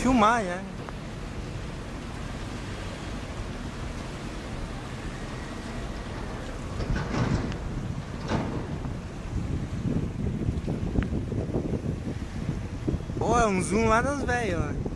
filmar né? Pô, é um zoom lá das velhas.